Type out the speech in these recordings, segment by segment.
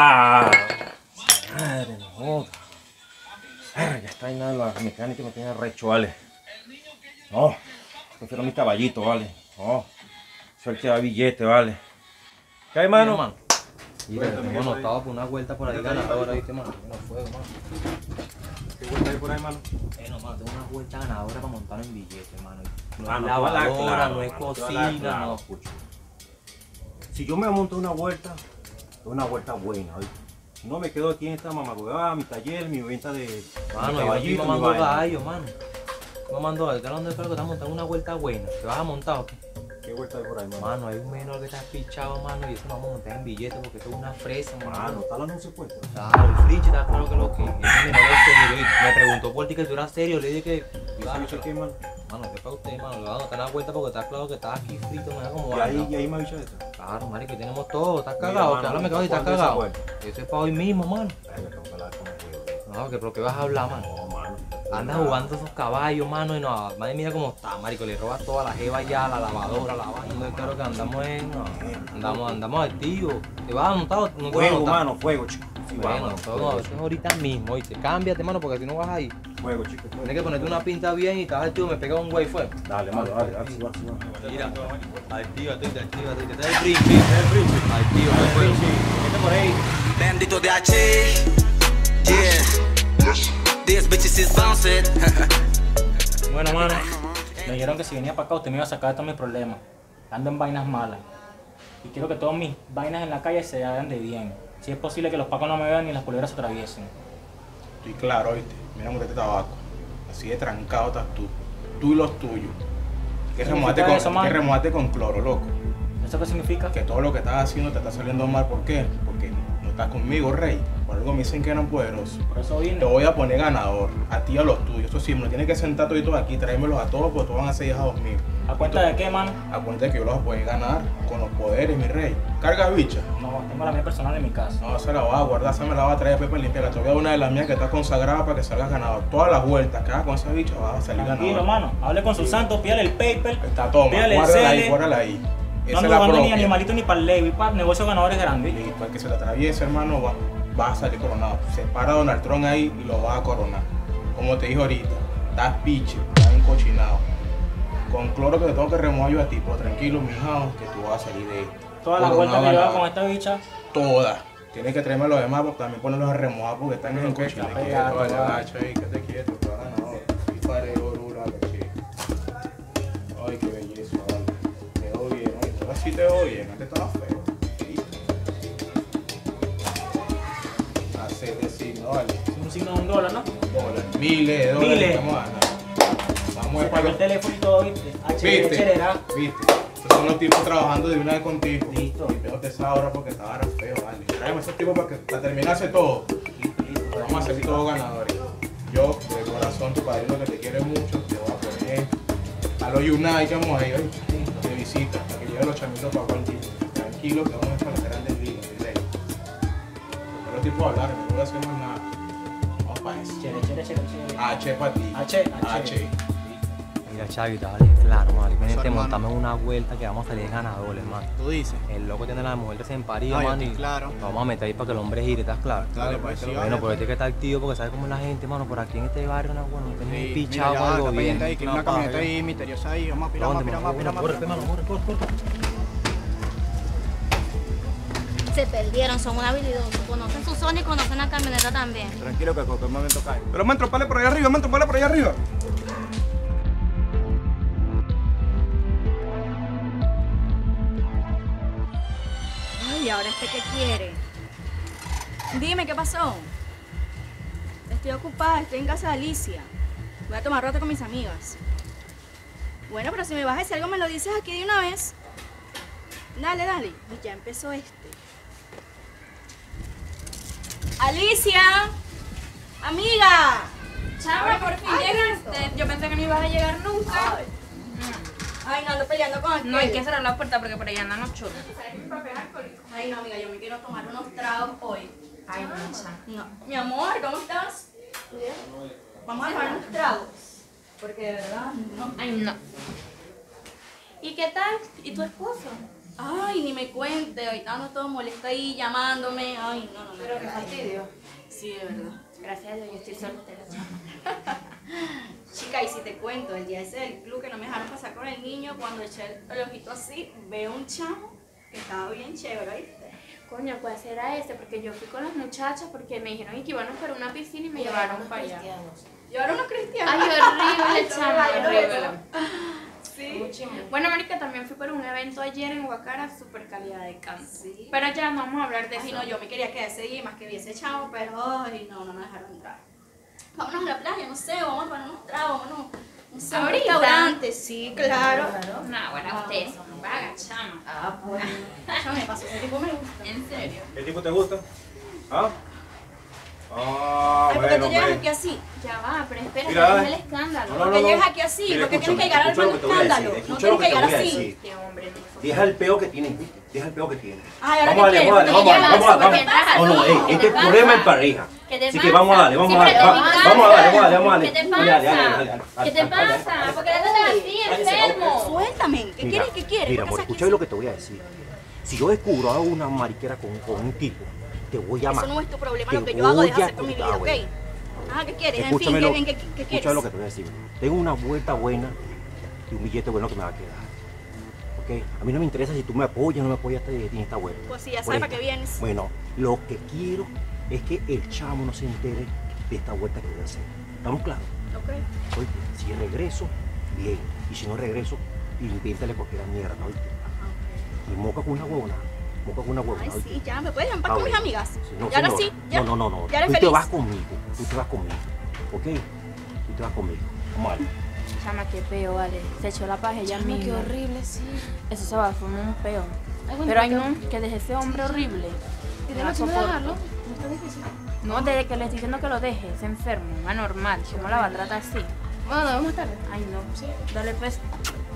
joda! Madre, no joda. Verga, esta vaina de la mecánica me tiene recho, vale. No, prefiero mi caballito, vale. No, soy el que da billete, vale. ¿Qué hay, mano? mano. Mira, hemos notado por una vuelta por ahí ganadora, ¿viste, mano? No fuego, mano. ¿Qué vuelta hay por ahí, mano? Eh, no, mano, tengo una vuelta ganadora para montar en billetes, mano. No Mano, es lavadora, claro, no es mano, cocina, claro. no, escucho. Si yo me monto una vuelta, una vuelta buena, no me quedo aquí en esta mamagüeva, mi taller, mi venta de mi Mano, yo estoy caballito, mi mamando vaina. gallo, mano. Mamando gallo, ¿estás hablando de que estás montando una vuelta buena? ¿Te vas a montar o qué? ¿Qué vuelta hay por ahí, mano? Mano, hay un menor que está pichado, mano, y eso lo vamos a montar en billetes porque esto es una fresa, mano. Mano, está hablando un supuesto. Claro, el fringe está claro que lo que. Me preguntó por ti que tú eras serio, le dije que. ¿Y Claro, qué, mano? Mano, ¿qué para usted, mano? Le voy a dar una vuelta porque está claro que está aquí frito, da como Y ahí, y ahí me ha dicho esto. Claro, marico, tenemos todo, estás Mira, cagado, mano, que háblame que hoy estás ¿cuándo esa cagado. Eso es para hoy mismo, mano. Tengo que hablar. No, que pero que vas a hablar, mano. No, mano. Anda jugando esos caballos, mano, y no, madre mira cómo está, marico, le robas toda la jeva ya, la lavadora, la vaina, claro que andamos en, no, andamos, andamos activos. ¿Te vas a montar no te vas a Fuego, montar? mano, fuego, chico. Sí, Bueno, mano, todo, fuego, eso es ahorita mismo, oíste, cámbiate, mano, porque si no vas ahí. Chico. Tienes que ponerte una pinta bien y estás activo, me pega un güey fue. Dale, mano, dale, dale, sí va. Mira, actívate, actívate, que te da el actívate, fuego. Vete por ahí. Bendito de H. Yeah. These bitches is bouncing. Bueno, mano, me dijeron que si venía para acá usted me iba a sacar de todos mis problemas. Ando en vainas malas. Y quiero que todas mis vainas en la calle se hagan de bien. Si es posible que los pacos no me vean ni las culebras se atraviesen. Estoy claro, oíste. Mira este tabaco. Así de trancado estás tú. Tú y los tuyos. Que ¿Qué remojate con, eso, que mano? remojate con cloro, loco. ¿Eso qué significa? Que todo lo que estás haciendo te está saliendo mal. ¿Por qué? Porque no estás conmigo, rey. Por algo me dicen que no poderoso. Por eso Te vine. voy a poner ganador. A ti y a los tuyos. Eso sí, me lo tienes que sentar todos aquí. Tráemelos a todos porque todos van a ser hijados míos. ¿A cuenta de qué, mano? A cuenta de que yo los voy a ganar con los poderes, mi rey. Carga bicha. No, tengo la mía personal en mi casa. No, se la voy a guardar, se me la voy a traer para limpiarla. Te voy a una de las mías que está consagrada para que salgas ganador. Todas las vueltas que hagas con esa bicha vas a salir Tranquilo, ganador. mano. Hable con su santo, pídale el paper. Está el guárdala ahí, guárdala ahí. No ando la jugando ni animalito ni para el ley, para negocios ganadores grandes. Listo, el que se le atraviese, hermano, va, va a salir coronado. Se para Donald Trump ahí y lo va a coronar. Como te dije ahorita, estás piche, estás encochinado. Con cloro que te tengo que remojar yo a ti, pero tranquilo, mijao, que tú vas a salir de esto. Todas las vueltas que ganador. con esta bicha. Todas. Tienes que traerme los demás, porque también ponerlos a remojar porque están en el coche. Quieto, ahí, que te quieto, que va ganador. Y pare que Ay, qué belleza, vale. Te veo bien, oye, ahora sí te veo bien, antes estaba feo. Hacer decir, no vale. Es un signo de un dólar, ¿no? Dólares, miles de dólares Miles. Para el teléfono y todo, ¿viste? ¿Viste? ¿Viste? Estos son los tipos trabajando de una vez contigo. Listo. Y tengo esa hora porque estaba feo, vale. Tráeme esos tipos para que para terminarse todo. Vamos a ser todos ganadores. Yo, de corazón, tu padrino que te quiere mucho, te voy a poner a los Unite que vamos a ir hoy, de visita, para que lleguen los chamitos para Juan Tranquilo, que vamos a las grandes ligas, rey. Porque los tipos hablar, no voy a hacer más nada. Vamos para eso. Chere, chere, chere, chere. H para ti. H, H. H. Dale, claro, mano. Vente, hermano. montamos una vuelta que vamos a salir ganadores, mano. Tú dices. El loco tiene la mujer que se emparía, No, y claro. lo vamos a meter ahí para que el hombre gire, ¿estás claro? Dale, pues sí, Bueno, pero este que está activo porque sabe cómo es la gente, mano. Por aquí en este barrio, no, bueno, tenemos Sí, un mira, pichado ya, algo bien. ahí, que hay una camioneta ahí misteriosa ahí. Vamos a pirar, vamos a pirar, vamos a pirar, vamos a pirar. mano, corre, corre, corre. Se perdieron, son un habilidosos. Conocen su zona y conocen la camioneta también. Tranquilo que en cualquier momento cae. Pero me pale por allá arriba, me pale por allá arriba. ¿Ahora este qué quiere? Dime, ¿qué pasó? Estoy ocupada, estoy en casa de Alicia. Voy a tomar rato con mis amigas. Bueno, pero si me vas a decir algo, me lo dices aquí de una vez. Dale, dale. Y ya empezó este. ¡Alicia! ¡Amiga! Chama, por fin llegaste. Yo pensé que no ibas a llegar nunca. Ay. Ay, no ando peleando con aquel. No hay que cerrar la puerta porque por allá andan los chulos. Ay, no, amiga, yo me quiero tomar unos tragos hoy. Ay, no, chama. No. Mi amor, ¿cómo estás? Vamos a tomar unos tragos. Porque de verdad, no. Ay, no. ¿Y qué tal? ¿Y tu esposo? Ay, ni me cuente, ahorita ando todo molesto ahí llamándome. Ay, no, no, no. Pero qué fastidio. Sí, de verdad. Gracias a Dios, yo estoy soltera. Chica, y si te cuento, el día ese del club que no me dejaron pasar con el niño, cuando eché el ojito así, veo un chamo que estaba bien chévere, ¿viste? Coño, pues era ese, porque yo fui con las muchachas porque me dijeron que iban a para una piscina y me llevaron para allá. Ahora unos cristianos. Ay, horrible, no, horrible. Sí. Bueno, Marica, también fui para un evento ayer en Huacara, super calidad de canto. Pero ya no vamos a hablar de Ay, eso. no, yo me quería quedar ese día más que viese chavo, pero ay, no, no me dejaron entrar. Vámonos a la playa, no sé, vamos a poner unos tragos, vámonos. No un ¿Ahorita? restaurante, sí, claro. No, bueno, ustedes son vagas, chama. Ah, pues. Ya me pasó, ese tipo me gusta. ¿En serio? ¿Qué tipo te gusta? ¿Ah? Ah, Ay, ¿por qué bueno, tú llegas aquí así? Ya va, pero espera, Mira, no es eh. el escándalo. No, ¿Por no, qué no. llegas aquí así? Mira, ¿Por qué tienes que llegar al escándalo? No tienes que llegar así. Este Deja el peo que tienes, ¿viste? Deja el peo que tienes. Ay, ¿ahora vamos a darle, vamos a darle, quieres? vamos a darle, ¿Qué vamos a darle. No, no, ey, ¿Qué este te problema es pareja. ¿Qué te Así que vamos a darle, vamos a darle. Vamos a darle, vamos a darle, vamos a darle. ¿Qué te pasa? ¿Qué te pasa? dale. ¿Por qué eres así, enfermo? Suéltame, ¿qué quieres? ¿Qué quieres? Mira, ¿Por amor, escucha estás lo que te voy a decir. Si yo descubro a una mariquera con, con un tipo, te voy a llamar. Eso no es tu problema, Te lo que yo hago, deja hacer con mi vida, ¿ok? Ah, ¿qué quieres? En fin, Escúchame ¿qué, ¿qué, qué quieres? lo que te voy a decir. Tengo una vuelta buena y un billete bueno que me va a quedar. ¿Ok? A mí no me interesa si tú me apoyas o no me apoyas en esta vuelta. Pues sí, ya sabes para qué vienes. Bueno, lo que quiero es que el chamo no se entere de esta vuelta que voy a hacer. ¿Estamos claros? Ok. Oye, si regreso, bien. Y si no regreso, invéntale cualquier mierda, ¿oíste? Y moca con una huevona. Una huevona, Ay, sí, ya, ¿me puedes dejar paz Ah, con mis amigas? Sí, no, y ahora sí, ya. No, no, no, no. Ya eres Tú te vas conmigo. Tú te vas conmigo. ¿Ok? Tú te vas conmigo. Vamos a darle. Chama, qué peo, vale. Se echó la paja ella Chama, qué misma. horrible, sí. Eso se va a formar un peo. Pero ay pero- no, que deje ese hombre horrible. ¿Y No de la la opción de soporto. dejarlo? No está difícil. No, desde que le estoy diciendo que lo deje, es enfermo, anormal. ¿Cómo la va a tratar así? Bueno, nos vemos más tarde. Ay, no. Dale, pues.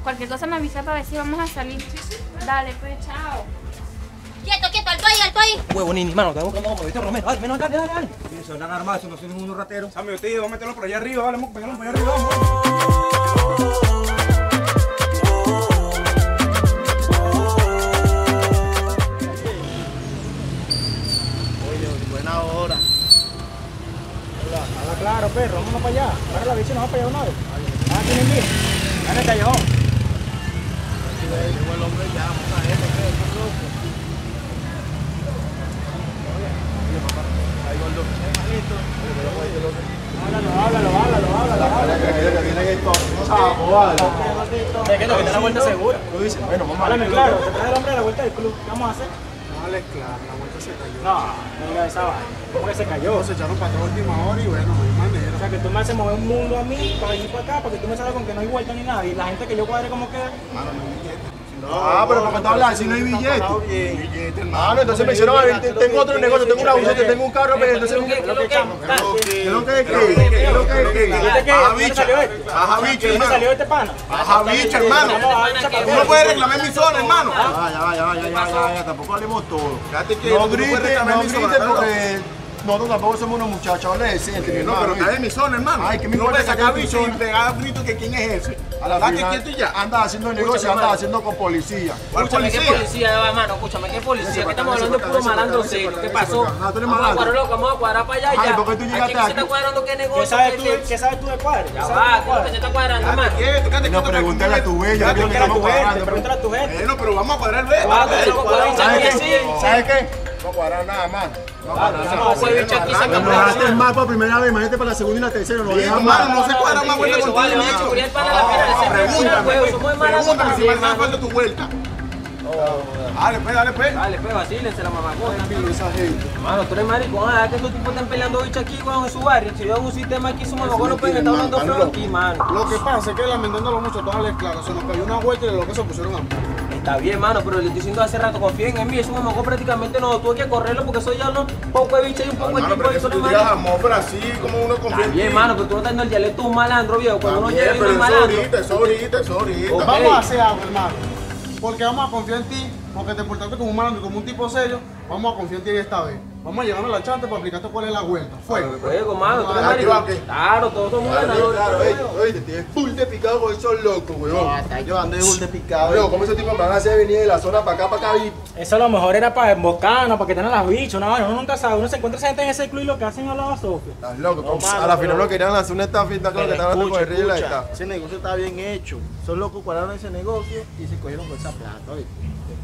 Cualquier cosa me avisa para ver si vamos a salir. Dale, pues, chao. Quieto, quieto, alto ahí, alto ahí. Huevo, Nini, mano, te busco como moviste Romero. Dale, menos, dale, dale, dale. Se van a armar, si no son ninguno ratero. Sammy, yo te digo, mételo por allá arriba, vale, vamos, pégalo por allá arriba, vamos. Oye, buena hora. Habla claro, perro, vámonos para allá. Ahora la bicha nos va para allá una vez. Ah, tienen bien. El callejón. Llegó el hombre ya, vamos a ver, ¿qué es loco? Háblalo. Es que no, que te la vuelta segura. Tú dices, bueno, vamos a Háblame ver. claro, te trae el hombre de la vuelta del club. ¿Qué vamos a hacer? Dale, claro, la vuelta se cayó. No, no digas esa vaina. ¿Cómo que se cayó? Se echaron para toda última hora y bueno, no hay O manera. sea, que tú me haces mover un mundo a mí para venir para acá, porque tú me sabes con que no hay vuelta ni nada. Y la gente que yo cuadre como queda. Mano, no hay billete. Ah, pero para que te hablas, si no hay billete. Billete, hermano. Mano, entonces me hicieron, a ver, te- tengo otro negocio, tengo una billete, tengo un carro, pero entonces. ¿Qué es lo que? ¿Qué es lo que es? ¿Qué es lo que es? ¿Viste qué? Baja ¿Dónde bicha, baja bicha, ¿Dónde hermano. salió este pana? Baja bicha, hermano. Tú no puedes reclamar mi zona, hermano. Ya, ya, ya, ya, ya, ya, ya, tampoco hablemos todo. No grites, no grites porque nosotros tampoco somos unos muchachos adolescentes, mi No, hermano. pero está en mi zona, hermano. Ay, que me no sacar que bicho y zona. pegar grito que quién es ese. A la final, quieto y ya. Andas haciendo negocio, andas haciendo con policía. ¿Cuál Escúchame, ¿qué policía? policía, va, mano? Escúchame, ¿qué policía? Que estamos hablando de puro malandro serio. ¿Qué pasó? Ah, tú eres Vamos a malandro. vamos a cuadrar para allá y ya. ¿por qué tú llegaste Aquí se aquí? está cuadrando qué ¿Qué negocio, sabes qué tú, qué- qué sabes tú de cuadro? Ya va, ¿qué es lo que se está cuadrando, Date mano? quieto, quédate No, pregúntale a tu bella. Pregúntale a tu gente. Bueno, pero vamos a cuadrar se un ¿Sabes qué? No cuadrar nada más. No cuadrar nada No, más. dejaste el mapa primera vez, imagínate para la segunda y la tercera, no no se cuadra más vuelta contigo. Pregúntame, pregúntame si me mano. falta tu vuelta. Dale, pues, dale, pues. Dale, pues, vacílense la mamacota. Esa gente. Mano, tú eres maricón, ah, que estos tipos están peleando bicho aquí, weón, en su barrio. Si yo hago un sistema aquí, su mamacón no pueden estar hablando feo aquí, mano. Lo que pasa es que lamentándolo mucho, todas les claro, se nos cayó una vuelta y de lo que se pusieron a Está bien, mano, pero le estoy diciendo hace rato, confíen en mí, eso mamacón prácticamente no, tuve que correrlo porque soy ya un poco de bicho y un poco de tipo pero de tú digas pero así como uno confía Está en bien, mano, pero tú no estás dando el dialecto de un malandro, viejo. Cuando uno llega eso malandro. ahorita, eso ahorita, eso ahorita. Ok. Vamos a hacer algo, hermano. Porque vamos a confiar en ti, porque te portaste como un malandro, como un tipo serio, vamos a confiar en ti esta vez. Vamos a llevarnos la chanta para explicarte cuál es la vuelta. Fuego. Fuego, mano. Claro, todos somos Claro, ganadores. claro, oye, tienes full de picado con esos locos, weón. yo ando de full de picado. Weón, ¿cómo ese tipo me van a hacer venir de la zona para acá, para acá? Y... Eso a lo mejor era para emboscarnos, para que tengan las bichos, no, uno nunca sabe, uno se encuentra esa gente en ese club y lo que hacen a Sofía. Estás loco. A la final pero- no querían hacer una estafita, claro que estaban con el de la estafa. ese negocio está bien hecho. Esos locos cuadraron ese negocio y se cogieron con esa plata, ¿oíste?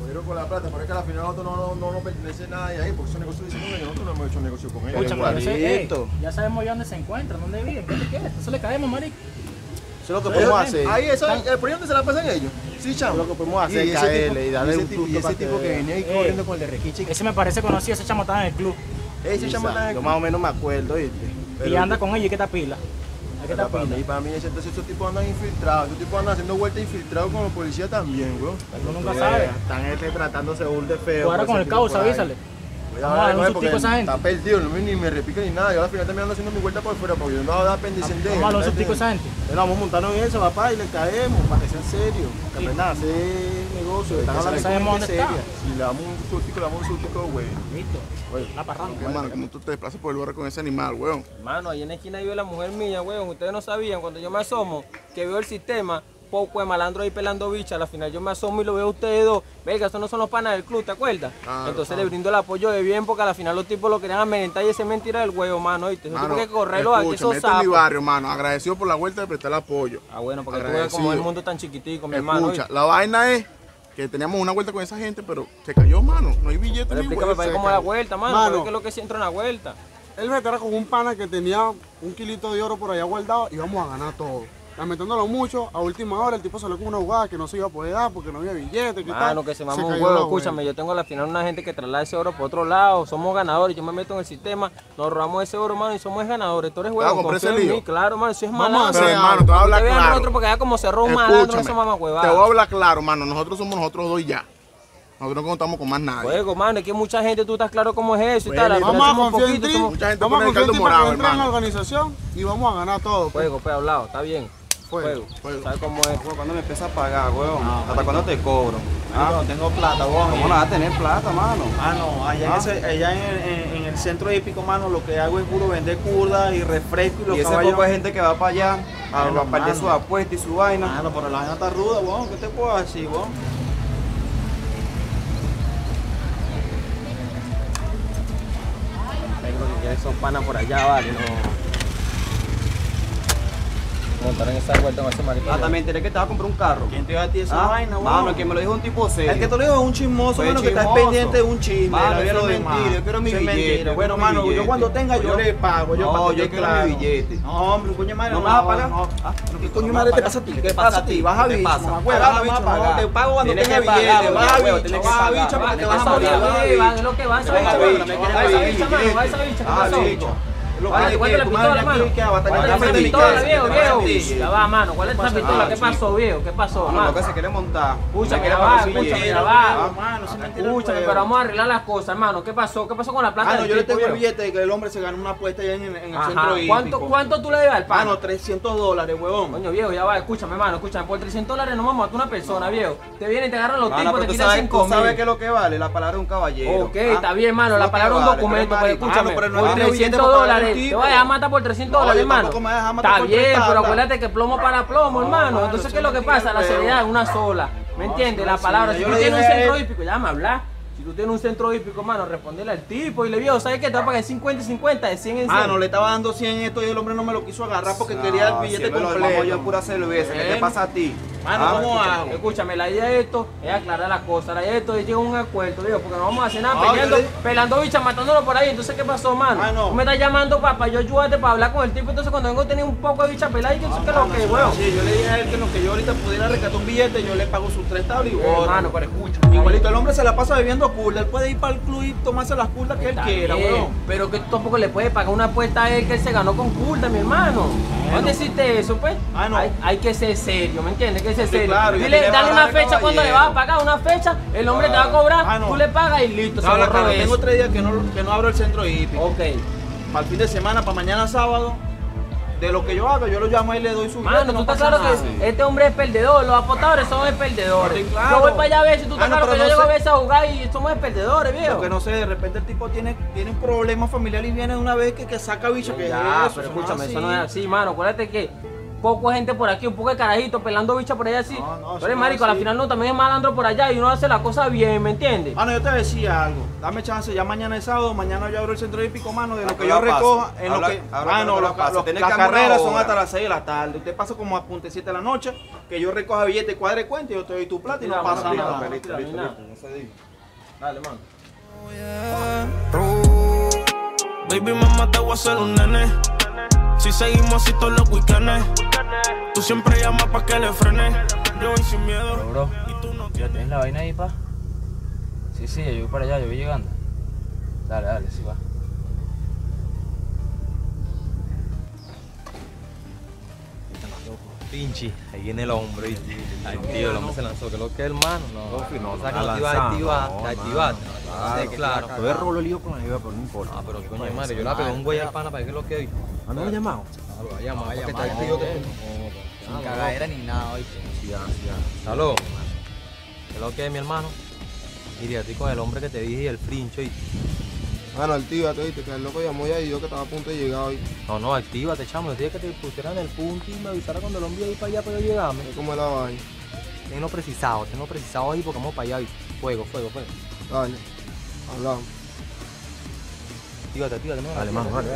Se cogieron con la plata, pero es que a la final nosotros no, no, no nos pertenece nada de ahí, porque esos negocios dicen, no, nosotros no hemos hecho negocio con ellos. Yo sé, ey, Igualito. ya sabemos ya dónde se encuentran, dónde viven, ¿qué? Eso le caemos, marico. Eso es lo que podemos hacer. Ahí, eso, el por ahí donde se la pasan ellos. Sí, chamo. Lo que podemos hacer Y es ese tipo- y darle ese un tipo- Y ese que tipo que venía ahí Ey. corriendo con el de requiche. Ese me parece conocido, ese chamo estaba en el club. Ese chamo está en Yo el más o menos me acuerdo, ¿oíste? Y anda con ella y que está pila. Que Para, mí, para mí, entonces esos tipos andan infiltrados, esos tipos andan haciendo vueltas infiltrados con los policías también, nunca Tú sabe. veas, Están este tratándose full de feo. Ahora con el ahí. avísale. Gente. Está perdido, no me, ni me repica ni nada. Yo al final también ando haciendo mi vuelta por fuera porque yo no voy a dar pendicente. Vamos a sustico a esa gente. Pero vamos a montarnos en eso, papá, y le caemos, para que sea serio. Que aprendan a hacer negocio. Están hablando de sabemos dónde seria. Si le damos un sustico, le damos un sustico, güey. Listo. La parranda. Hermano, ¿cómo tú te desplazas por el barrio con ese animal, weón? Mano, ahí en la esquina vive la mujer mía, weón. Ustedes no sabían, cuando yo me asomo, que veo el sistema, poco de malandro ahí pelando bicha. Al final yo me asomo y lo veo a ustedes dos. Venga, estos no son los panas del club, ¿te acuerdas? Claro, Entonces claro. le brindo el apoyo de bien, porque al final los tipos lo querían amenazar y ese es mentira del huevo, mano. Esos Mano, tipos que correrlo aquí, esos este es mi barrio, mano. Agradecido por la vuelta de prestar apoyo. Ah, bueno, porque tú ves como el mundo tan chiquitico, mi hermano. La vaina es que teníamos una vuelta con esa gente, pero se cayó, mano. No hay billete Pero ni explícame vuelta. para se cómo la vuelta, mano. Mano. ¿Qué es lo que siento en la vuelta? Él me con un pana que tenía un kilito de oro por allá guardado y vamos a ganar todo. Lamentándolo mucho, a última hora el tipo salió con una jugada que no se iba a poder dar porque no había billete, ¿qué tal? Que se mama un huevo. Escúchame, yo tengo a la final una gente que traslada ese oro por otro lado. Somos ganadores. Yo me meto en el sistema, nos robamos ese oro, mano, y somos ganadores. Tú eres huevo. comprar ese confía en lío. mí, Claro, mano, eso es Vamos a malandro. hacer, hermano, te voy a hablar claro. otro porque ya como cerró un malandro, esa mamá te voy a hablar claro, mano. Nosotros somos nosotros dos y ya. Nosotros no contamos con más nadie. Juego, mano, es que mucha gente, tú estás claro cómo es eso y tal. Vamos a confiar en ti, Mucha gente vamos a confiar en ti para que morado, entre en la organización y vamos a ganar todo. pues. Juego, pues hablado, está bien. Fuego. Juego. ¿Sabes cómo es? ¿Cuándo me empieza a pagar, weón? ¿Hasta cuándo te cobro? Ah, no tengo plata, weón. ¿Cómo no vas a tener plata, mano? Ah, no, allá, en, Ah. ese- allá en, el- en- en el centro hípico, mano, lo que hago es puro vender curda y refresco y los Y ese caballos. poco de gente que va para allá a, Bueno, a perder mano. sus apuestas y su vaina. Mano, pero la vaina está ruda, weón. ¿Qué te puedo decir, weón? Tengo que quieres son panas por allá, vale, no. Montar en esa vuelta con ese maricón. Ah, también enteré que te vas a comprar un carro. ¿Quién te va a ti esa Ah, vaina, weón? Mano, que me lo dijo un tipo serio. El que te lo dijo es un chismoso, Fue mano, que está chismoso. pendiente de un chisme. Mano, es demás. mentira, yo quiero mi billete, yo Bueno, mi mano, yo cuando tenga, yo Yo- le pago. Yo, No, para que yo quiero mi billete. No, hombre, coño madre. ¿No me vas a pagar? No, Ah, ¿Qué coño madre te pasa a ti? ¿Qué pasa a ti? Vas a ¿Qué te bicho, vas a a pagar. no, pago cuando tenga que billete. Vas a bicho, tienes que vas a pagar. bicho porque te vas a morir. bicha, vas a bicho. que Vas a bicho. Vale, ¿cuál es la pistola, mano? va ¿Cuál es la pistola, viejo, viejo? Ya va, mano, ¿cuál es pasa? pistola? ¿Qué pasó, viejo? ¿Qué pasó, No, mano? lo que se quiere montar. Escúchame, ya va, escúchame, ya va. Ah, Escúchame, juego. pero vamos a arreglar las cosas, hermano. ¿Qué pasó? ¿Qué pasó con la plata Ah, no, yo le tengo el billete de que el hombre se ganó una apuesta allá en, el- centro hípico. ¿Cuánto, ¿Cuánto tú le debes al pan? Mano, 300 dólares, huevón. Coño, viejo, ya va, escúchame, mano, escúchame. Por 300 dólares no vamos a matar una persona, viejo. Te vienen y te agarran los tipos, te quitan sabes, 5 tú sabes mil. qué es lo que vale la palabra de un caballero. Ok, ¿ah? está bien, mano. La palabra es un documento, marico. escúchame. Mano, pero no por tiene billete 300 para te voy a dejar matar por 300 No, dólares, hermano. Está bien, pero acuérdate que plomo para plomo, hermano. mano, Entonces, ¿qué es lo que pasa? La seriedad es una sola. ¿Me entiendes? La palabra. Si tú tienes un centro hípico, ya me habla. Si tú tienes un centro hípico, hermano, respondele al tipo y le viejo, ¿sabes qué? Te va a pagar 50 y 50, de 100 en 100. Ah, no, le estaba dando 100 esto y el hombre no me lo quiso agarrar porque No, quería el si billete lo completo. mamo yo pura cerveza. ¿Qué te pasa a ti? Mano, Ah, ¿cómo Escúchame, hago? Escúchame, la idea de esto es aclarar las cosas. La idea de esto es llegar a un acuerdo, digo, porque no vamos a hacer nada Ah, peleando, le- pelando bichas, matándolo por ahí. Entonces, ¿qué pasó, mano? Ah, no. Tú me estás llamando para yo ayudarte para hablar con el tipo. Entonces, cuando vengo tenía un poco de bicha pelada y que eso que lo que, weón. Sí, yo le dije a él que lo que yo ahorita pudiera rescatar un billete, yo le pago sus tres tablas y voto. Hermano, pero escucha. Igualito el hombre se la pasa bebiendo curda, él puede ir para el club y tomarse las curdas que él quiera, weón. Pero que tú tampoco le puedes pagar una apuesta a él que él se ganó con culta, mi hermano. ¿Dónde hiciste eso, pues? Ah, no. hay, hay que ser serio, ¿me entiendes? Hay que ser Sí, serio. claro, Dile, dale una fecha cuando le vas a pagar, una fecha, el hombre te va a cobrar, Ah, no. tú le pagas y listo, se claro, tengo tres días que no, que no abro el centro hípico. Ok. Para el fin de semana, para mañana sábado, de lo que yo haga, yo lo llamo y le doy su Mano, tú no estás claro nada. que este hombre es perdedor, los apostadores son perdedores. Estoy claro. Yo voy para allá a ver si tú estás claro que yo llego a veces a jugar y somos perdedores, viejo. Porque no sé, de repente el tipo tiene, tiene un problema familiar y viene de una vez que, que saca bicho, que Ya, es eso, pero escúchame, es eso no es así, mano. Acuérdate que poco gente por aquí, un poco de carajito pelando bicha por allá así. no, eres no marico, es al final no, también es malandro por allá y uno hace la cosa bien, ¿me entiendes? Mano, yo te decía algo. Dame chance, ya mañana es sábado, mañana yo abro el centro hípico, mano, de lo ¿A que yo recoja, en lo que. habla Mano, que no lo- lo- Tienes las carreras son hasta las 6 de la tarde. Usted pasa como a punte 7 de la noche, que yo recoja billete, cuadre cuenta y yo te doy tu plata y no pasa nada. Dale, mano. Baby, mamá, te voy a hacer un nene. Si seguimos así todos los weekendes, tú siempre llamas pa' que le frene. Yo voy sin miedo. Bro, ¿ya tienes la vaina ahí, pa? Sí, sí, yo voy para allá, yo voy llegando. Dale, dale, sí va. Pinchi, ahí viene el hombre. Ay, tío, el hombre se lanzó. ¿Qué es lo que es, hermano? No, no, o sea, que no te iba a activar. Te claro. Todo el rolo lío con la jeva, pero no importa. Ah, pero coño de madre, yo la pegué un güey al pana para que lo que hoy. ¿Ah, no lo has llamado? El tío que- Sin cagadera ni nada, hoy. Sí, ya, sí, ya. Aló. ¿Qué es lo que es, mi hermano? Mira, estoy con el hombre que te dije y el frincho y... Mano, actívate, viste, que el loco llamó ya y yo que estaba a punto de llegar hoy. No, no, actívate, chamo. Yo te dije que te pusieran el punto y me avisara cuando el hombre iba para allá para yo llegarme. ¿Cómo la vaina? Tengo precisado, tengo precisado ahí porque vamos para allá. y Fuego, fuego, fuego. Dale, hablamos. Actívate, actívate. no, Dale, mano, dale.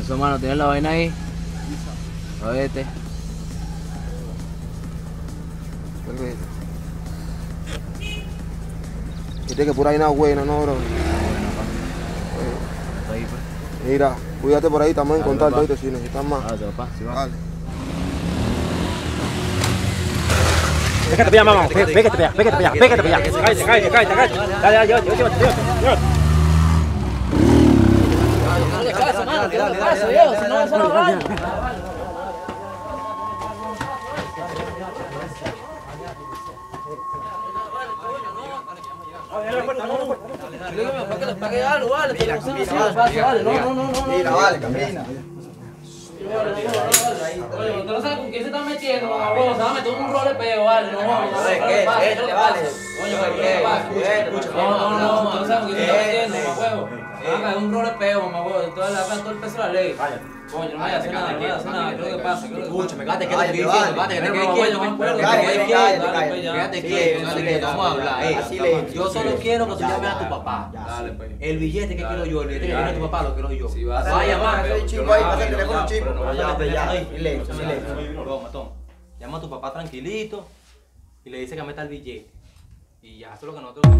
Eso, mano, ¿tienes la vaina ahí? Oíste. Viste que por ahí nada buena, ¿no, bro? Mira, cuídate por ahí, estamos en contacto. Si necesitas más. Dale, papá, si va. Dale. Pégate para allá, mamá. Pégate para allá, pégate para allá, pégate para allá. Cállate, cállate, cállate, cállate. Dale, dale, llévate, llévate, llévate, llévate. Dale, caso, mano, que dale caso, viejo, si no eso no va. Pague algo, vale, no se nos vale, vale, no, no, no, no. Mira, vale, camina. Oye, ¿usted no sabe con quién se está metiendo, huevo? Se va a meter un rol de peo, vale, no vamos. Este, vale. Coño, ¿Qué? ¿Qué? Escucha, No, no, no, no sabe con quién se está metiendo, Este. huevo. Venga, es un rol de peo, mamá huevo. Entonces le hagan todo el peso de la ley. Coño, no a hacer nada, no voy a hacer nada. ¿Qué es lo que pasa? ¿Qué es lo que pasa? Escúchame, quieto, quieto. quieto. Quédate quieto, quieto, vamos a hablar. eh. Yo solo quiero que tú llames a tu papá. Pues. El billete que quiero yo, el billete que tiene tu papá lo quiero yo. va a Vaya, chico yo ahí, pasa el teléfono chico. silencio, silencio. Llama a tu papá tranquilito y le dice que meta el billete. Y ya, eso es lo que nosotros...